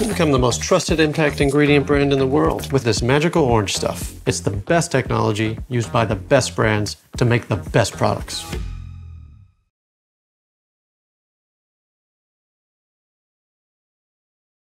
You become the most trusted impact ingredient brand in the world with this magical orange stuff. It's the best technology used by the best brands to make the best products.